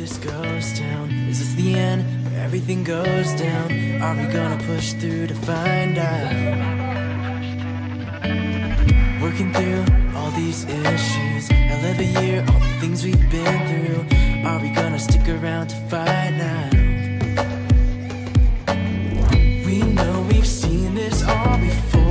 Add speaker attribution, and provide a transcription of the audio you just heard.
Speaker 1: this goes down? Is this the end where everything goes down? Are we gonna push through to find out? Working through all these issues, hell of a year, all the things we've been through. Are we gonna stick around to find out? We know we've seen this all before.